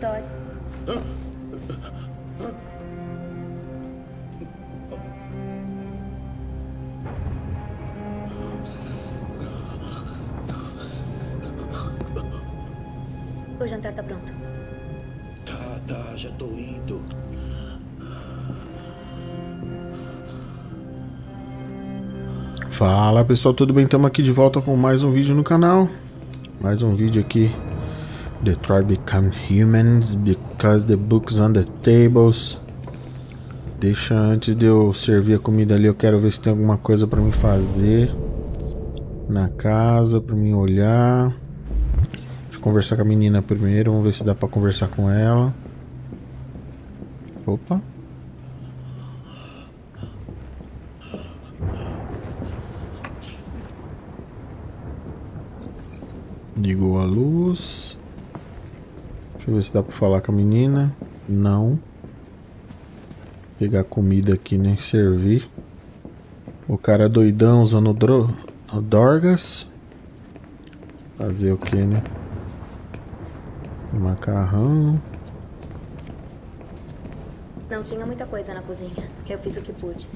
Todd. O jantar tá pronto. Tá, tá, já tô indo. Fala pessoal, tudo bem? Estamos aqui de volta com mais um vídeo no canal. Mais um vídeo aqui. Detroit become humans because the books on the tables. Deixa antes de eu servir a comida ali, eu quero ver se tem alguma coisa para me fazer na casa, para mim olhar. Deixa eu conversar com a menina primeiro, vamos ver se dá para conversar com ela. Opa. Ligou a luz. Deixa eu ver se dá pra falar com a menina. Não. Pegar comida aqui, né? Servir. O cara doidão usando dro dorgas. Fazer o que, né? Macarrão. Não tinha muita coisa na cozinha. Eu fiz o que pude.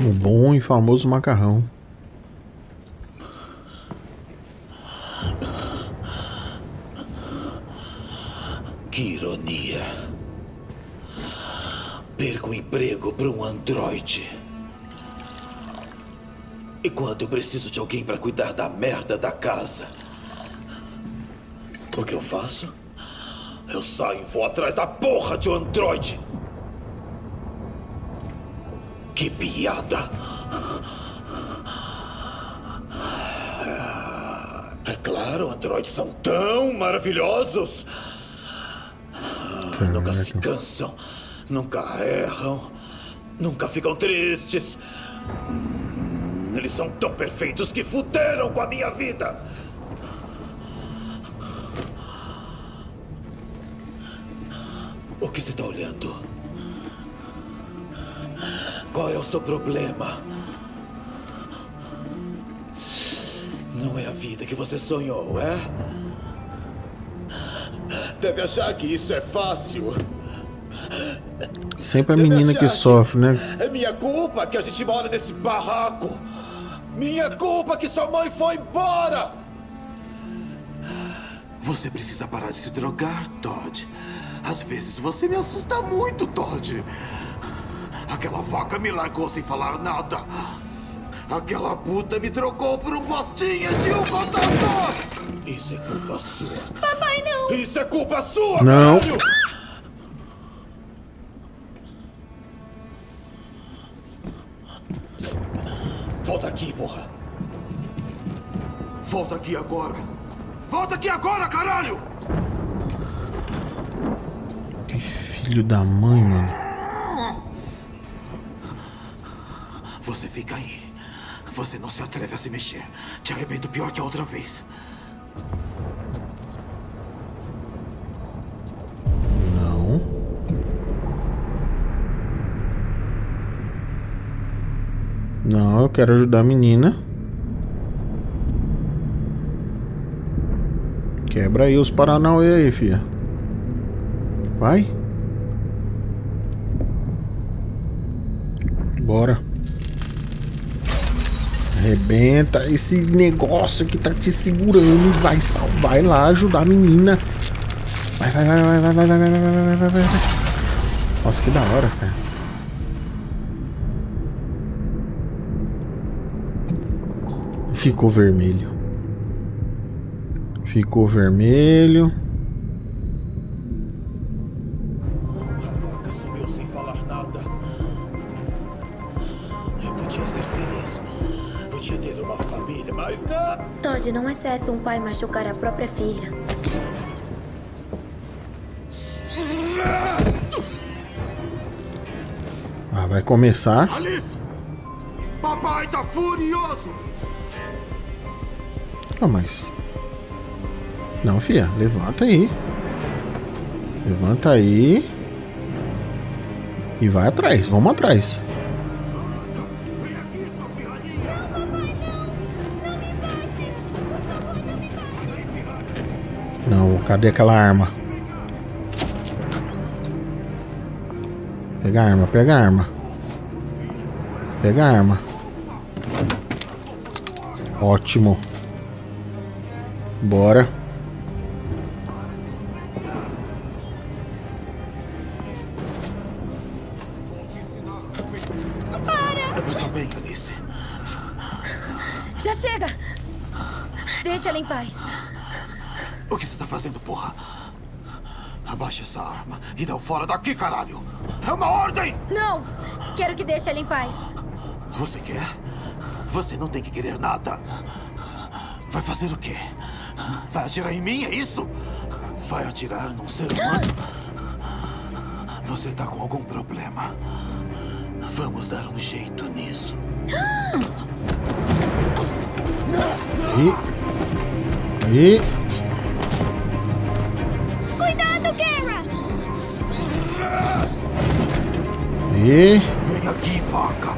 O bom e famoso macarrão. Preciso de alguém para cuidar da merda da casa, o que eu faço? Eu saio e vou atrás da porra de um androide. Que piada! É claro, androides são tão maravilhosos. Nunca se cansam, nunca erram, nunca ficam tristes. Hum, Eles são tão perfeitos que fuderam com a minha vida. O que você está olhando? Qual é o seu problema? Não é a vida que você sonhou, é? Deve achar que isso é fácil. Sempre a Deve menina achar que sofre, né? É minha culpa que a gente mora nesse barraco. Minha culpa que sua mãe foi embora. Você precisa parar de se drogar, Todd. Às vezes você me assusta muito, Todd. Aquela vaca me largou sem falar nada. Aquela puta me trocou por um bostinha de um contador. Isso é culpa sua. Papai, não! Isso é culpa sua, Não. caralho! Volta aqui, porra. Volta aqui agora. Volta aqui agora, caralho! Que filho da mãe, mano. Você fica aí. Você não se atreve a se mexer. Te arrebento pior que a outra vez. Não, eu quero ajudar a menina. Quebra aí os Paranauê aí, filha. Vai. Bora. Arrebenta esse negócio que tá te segurando. Vai vai lá ajudar a menina. Vai, vai, vai, vai, vai, vai, vai, vai, vai, vai, vai. Nossa, que da hora, cara. Uma família, mas não. Todd, não é certo um pai machucar a própria filha. Ah, vai começar. Alice! Papai tá furioso! Ah, mas... Não, fia. Levanta aí. Levanta aí. E vai atrás. Vamos atrás. Não, cadê aquela arma? Pega a arma, pega a arma. Pega a arma. Ótimo. Bora. Está bem, Alice. Já chega! Deixa ela em paz. O que você está fazendo, porra? Abaixa essa arma e dá o fora daqui, caralho! É uma ordem! Não! Quero que deixe ela em paz. Você quer? Você não tem que querer nada. Vai fazer o quê? Vai atirar em mim, é isso? Vai atirar num ser humano? Você tá com algum problema. Vamos dar um jeito nisso. Aí. Aí. Cuidado, Kara! Aí. Vem aqui, vaca.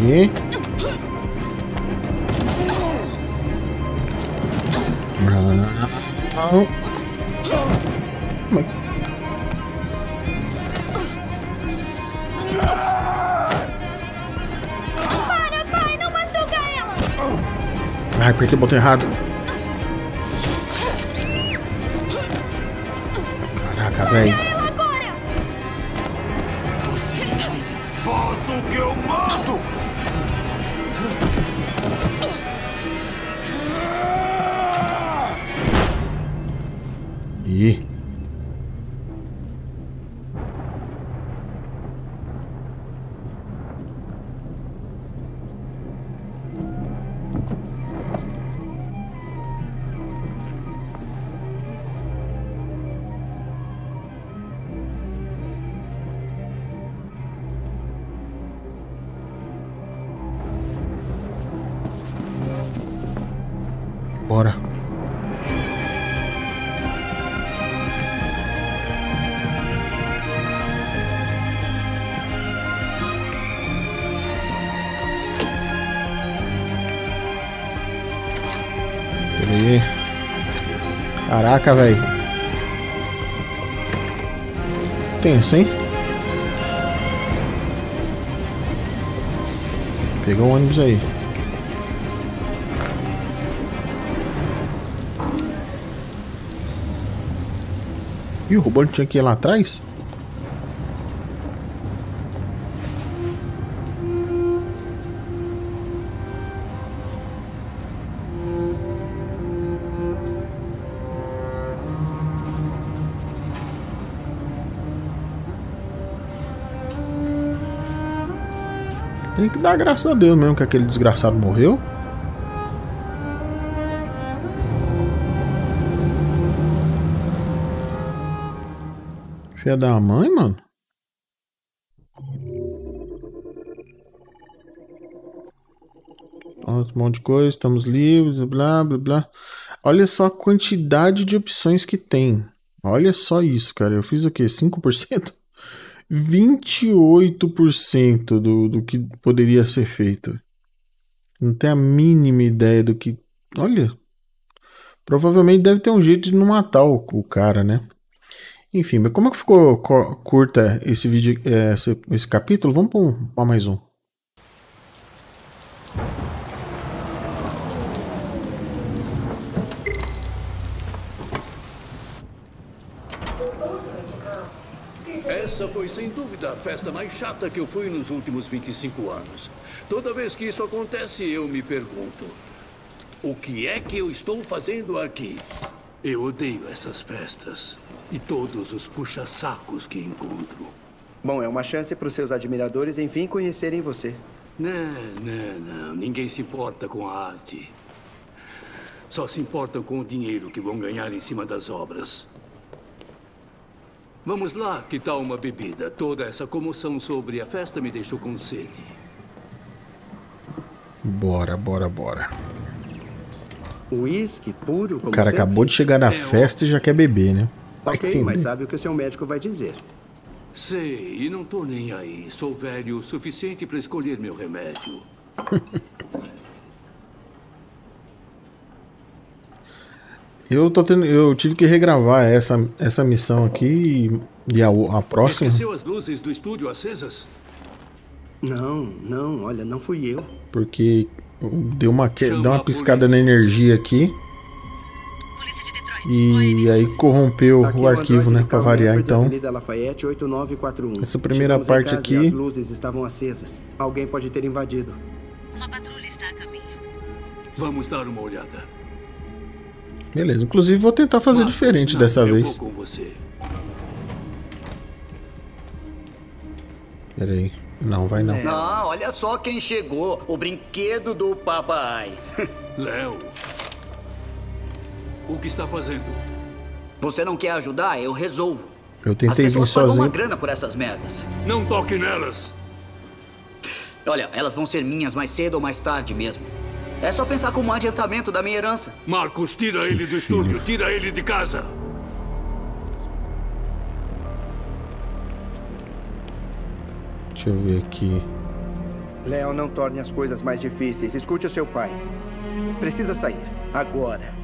Aí. Não. Para, pai! Não machuca ela! Ai, apertei o botão errado. Caraca, velho. Ih. Bora. Peraí. Caraca, velho. Tenso, hein? Pegou o ônibus aí. Ih, o robô não tinha que ir lá atrás? Que dar graças a Deus mesmo que aquele desgraçado morreu. Filha da mãe, mano. Um monte de coisa, estamos livres, blá blá blá. Olha só a quantidade de opções que tem. Olha só isso, cara. Eu fiz o quê? 5%? 28% do, do que poderia ser feito. Não tem a mínima ideia do que. Olha. Provavelmente deve ter um jeito de não matar o, o cara, né? Enfim, mas como é que ficou co- curta esse vídeo, eh, esse, esse capítulo? Vamos para mais um. Essa foi sem dúvida a festa mais chata que eu fui nos últimos 25 anos. Toda vez que isso acontece, eu me pergunto: o que é que eu estou fazendo aqui? Eu odeio essas festas e todos os puxa-sacos que encontro. Bom, é uma chance para os seus admiradores enfim conhecerem você. Não, não, não. Ninguém se importa com a arte. Só se importam com o dinheiro que vão ganhar em cima das obras. Vamos lá, que tal uma bebida? Toda essa comoção sobre a festa me deixou com sede. Bora, bora, bora. Uísque puro, como O cara sempre? acabou de chegar na festa e já quer beber, né? Vai Ok, entender. mas sabe o que o seu médico vai dizer. Sei, e não tô nem aí. Sou velho o suficiente para escolher meu remédio. Eu tô tendo, eu tive que regravar essa, essa missão aqui e, e a, a próxima, Esqueceu as luzes do estúdio acesas? Não, não, olha, não fui eu. porque deu uma, que- deu uma piscada polícia. na energia aqui e aí corrompeu Aqui o é arquivo, Android né, Carl variar, então. Lafayette 8941. Essa primeira Chegamos parte casa aqui- as luzes estavam acesas. Alguém pode ter invadido. Uma patrulha está a caminho. Vamos dar uma olhada. Beleza, inclusive vou tentar fazer Marcos, diferente não, dessa eu vez. vou com você. Pera aí. Não, vai não. Ah, olha só quem chegou. O brinquedo do papai. Léo. O que está fazendo? Você não quer ajudar? Eu resolvo. Eu tentei vir pessoas pagam uma sozinho. grana por essas merdas. Não toque nelas. Olha, elas vão ser minhas mais cedo ou mais tarde mesmo. É só pensar como um adiantamento da minha herança. Marcos, tira ele do estúdio. Tira ele de casa. Deixa eu ver aqui. Léo, não torne as coisas mais difíceis. Escute o seu pai. Precisa sair. Agora.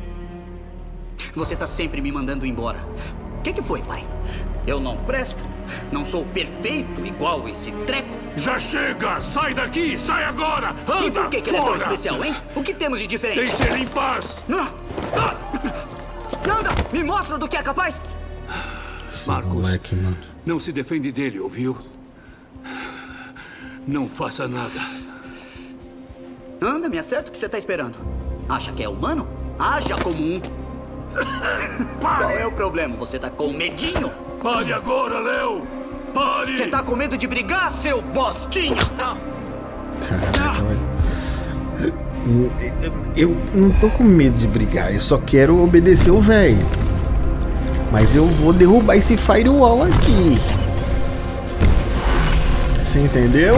Você tá sempre me mandando embora. O que, que foi, pai? Eu não presto? Não sou perfeito igual esse treco? Já chega! Sai daqui! Sai agora! Anda! E por que, que ele é tão especial, hein? O que temos de diferente? Deixe ele em paz! Ah! Anda! Me mostra do que é capaz! Esse Marcos. moleque, mano. Não se defende dele, ouviu? Não faça nada. Anda, me acerta o que você tá esperando. Acha que é humano? Haja como um. Qual é o problema? Você tá com medinho? Pare agora, Léo! Pare! Você tá com medo de brigar, seu bostinho? Caraca, velho. Eu não tô com medo de brigar, eu só quero obedecer o velho. Mas eu vou derrubar esse firewall aqui. Você entendeu?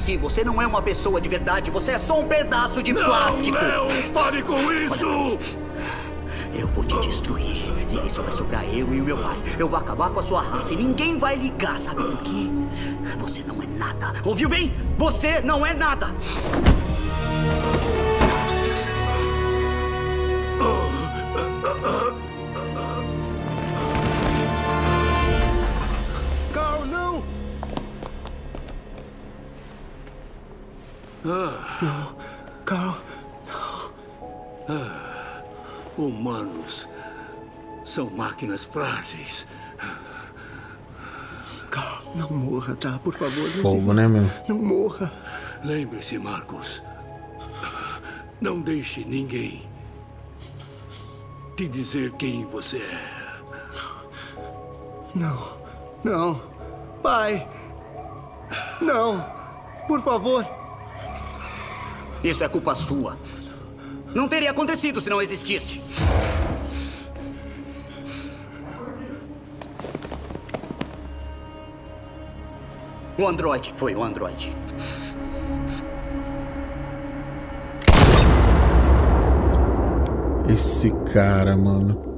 Esqueci. Você não é uma pessoa de verdade, você é só um pedaço de Não, plástico. Léo! Pare com isso! Eu vou te destruir. E isso vai sobrar eu e o meu pai. Eu vou acabar com a sua raça e ninguém vai ligar, sabe por quê? Você não é nada. Ouviu bem? Você não é nada. Ah. Carl, Humanos são máquinas frágeis. Carl, não morra, tá? Por favor, não se Fogo, né, meu? Não morra. Lembre-se, Marcos. Não deixe ninguém te dizer quem você é. Não, não. Pai! Não! Por favor! Isso é culpa sua. Não teria acontecido se não existisse. O Android foi o Android. Esse cara, mano.